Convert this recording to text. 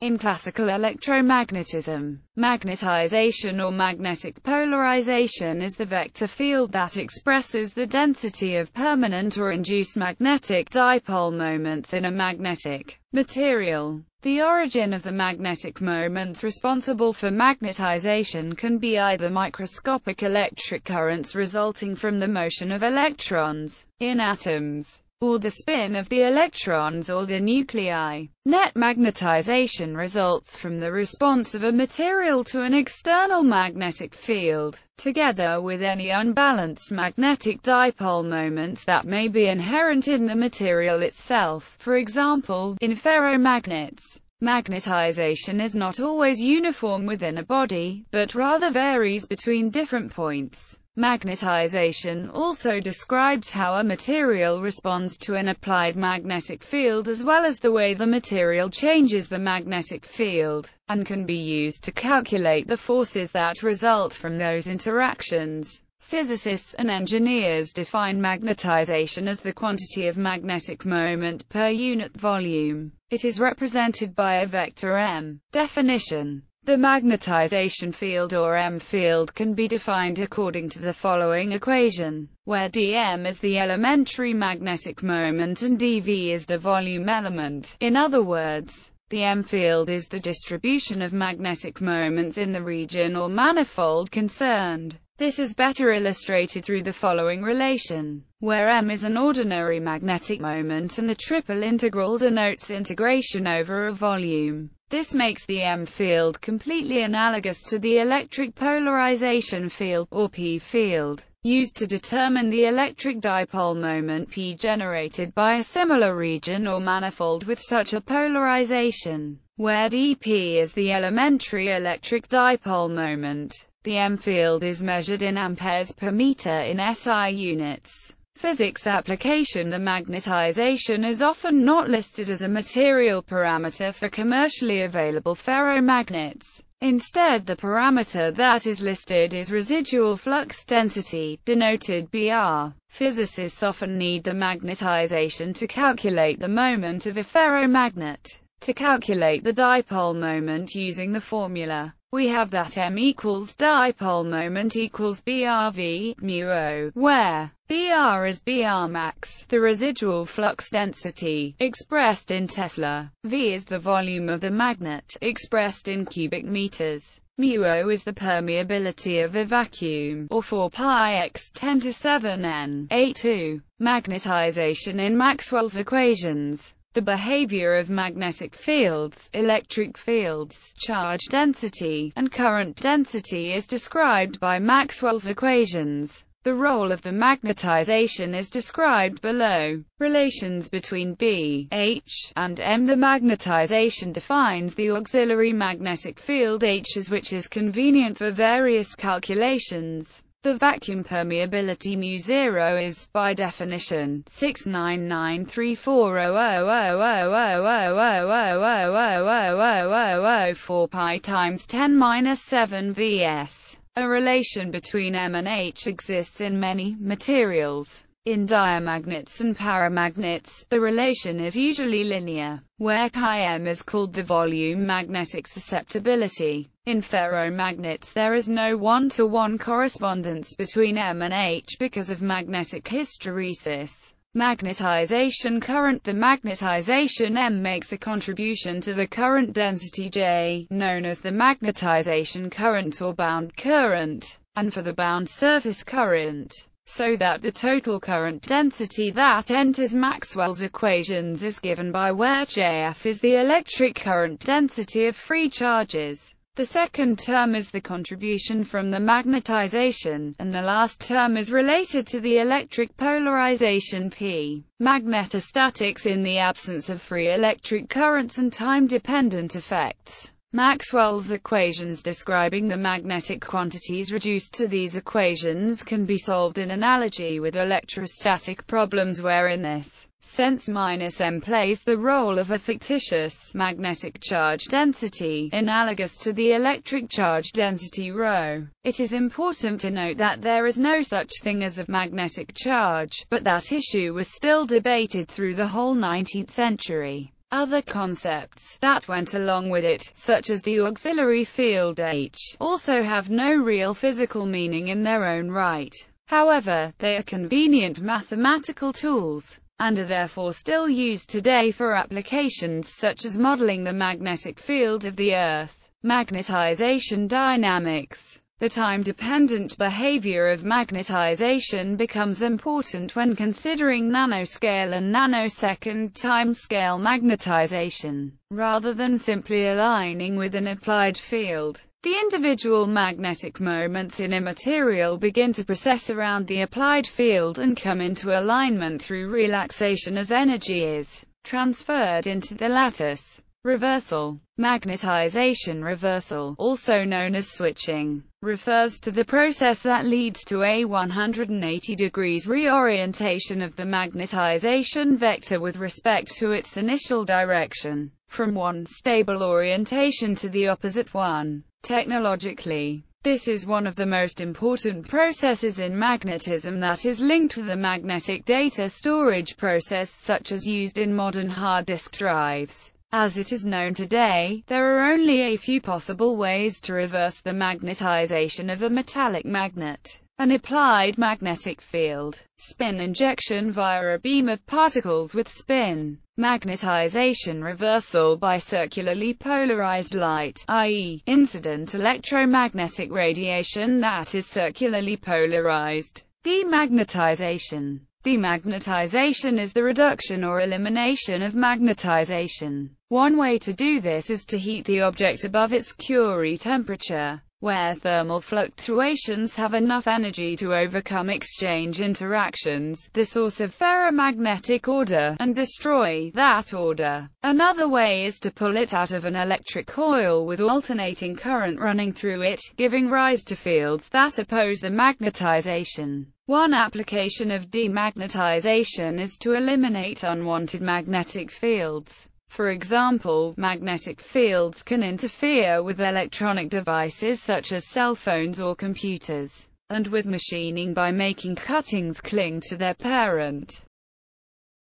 In classical electromagnetism, magnetization or magnetic polarization is the vector field that expresses the density of permanent or induced magnetic dipole moments in a magnetic material. The origin of the magnetic moments responsible for magnetization can be either microscopic electric currents resulting from the motion of electrons in atoms, or the spin of the electrons or the nuclei. Net magnetization results from the response of a material to an external magnetic field, together with any unbalanced magnetic dipole moments that may be inherent in the material itself. For example, in ferromagnets, magnetization is not always uniform within a body, but rather varies between different points. Magnetization also describes how a material responds to an applied magnetic field as well as the way the material changes the magnetic field, and can be used to calculate the forces that result from those interactions. Physicists and engineers define magnetization as the quantity of magnetic moment per unit volume. It is represented by a vector m. Definition the magnetization field or M field can be defined according to the following equation, where dm is the elementary magnetic moment and dv is the volume element. In other words, the M field is the distribution of magnetic moments in the region or manifold concerned. This is better illustrated through the following relation, where m is an ordinary magnetic moment and the triple integral denotes integration over a volume. This makes the M field completely analogous to the electric polarization field, or P field, used to determine the electric dipole moment P generated by a similar region or manifold with such a polarization, where dP is the elementary electric dipole moment. The M field is measured in amperes per meter in SI units physics application the magnetization is often not listed as a material parameter for commercially available ferromagnets. Instead the parameter that is listed is residual flux density, denoted Br. Physicists often need the magnetization to calculate the moment of a ferromagnet. To calculate the dipole moment using the formula, we have that m equals dipole moment equals brv mu o, where Br is Br max, the residual flux density, expressed in Tesla. V is the volume of the magnet, expressed in cubic meters. Mu O is the permeability of a vacuum, or 4 pi x 10 to 7 n. A2. Magnetization in Maxwell's equations. The behavior of magnetic fields, electric fields, charge density, and current density is described by Maxwell's equations. The role of the magnetization is described below. Relations between B, H, and M The magnetization defines the auxiliary magnetic field H as which is convenient for various calculations. The vacuum permeability mu0 is, by definition, 699340000000000000000 4 times 10 minus 7 vs. A relation between M and H exists in many materials. In diamagnets and paramagnets, the relation is usually linear, where Chi-M is called the volume magnetic susceptibility. In ferromagnets there is no one-to-one -one correspondence between M and H because of magnetic hysteresis. Magnetization current The magnetization M makes a contribution to the current density J, known as the magnetization current or bound current, and for the bound surface current, so that the total current density that enters Maxwell's equations is given by where Jf is the electric current density of free charges. The second term is the contribution from the magnetization, and the last term is related to the electric polarization P. Magnetostatics in the absence of free electric currents and time-dependent effects. Maxwell's equations describing the magnetic quantities reduced to these equations can be solved in analogy with electrostatic problems wherein this sense minus m plays the role of a fictitious magnetic charge density, analogous to the electric charge density ρ. It is important to note that there is no such thing as a magnetic charge, but that issue was still debated through the whole 19th century. Other concepts that went along with it, such as the auxiliary field H, also have no real physical meaning in their own right. However, they are convenient mathematical tools, and are therefore still used today for applications such as modeling the magnetic field of the Earth, magnetization dynamics, the time-dependent behavior of magnetization becomes important when considering nanoscale and nanosecond timescale magnetization, rather than simply aligning with an applied field. The individual magnetic moments in a material begin to precess around the applied field and come into alignment through relaxation as energy is transferred into the lattice. Reversal. Magnetization reversal, also known as switching, refers to the process that leads to a 180 degrees reorientation of the magnetization vector with respect to its initial direction, from one stable orientation to the opposite one. Technologically, this is one of the most important processes in magnetism that is linked to the magnetic data storage process such as used in modern hard disk drives. As it is known today, there are only a few possible ways to reverse the magnetization of a metallic magnet. An applied magnetic field, spin injection via a beam of particles with spin, magnetization reversal by circularly polarized light, i.e., incident electromagnetic radiation that is circularly polarized, demagnetization. Demagnetization is the reduction or elimination of magnetization. One way to do this is to heat the object above its Curie temperature, where thermal fluctuations have enough energy to overcome exchange interactions, the source of ferromagnetic order, and destroy that order. Another way is to pull it out of an electric coil with alternating current running through it, giving rise to fields that oppose the magnetization. One application of demagnetization is to eliminate unwanted magnetic fields. For example, magnetic fields can interfere with electronic devices such as cell phones or computers, and with machining by making cuttings cling to their parent.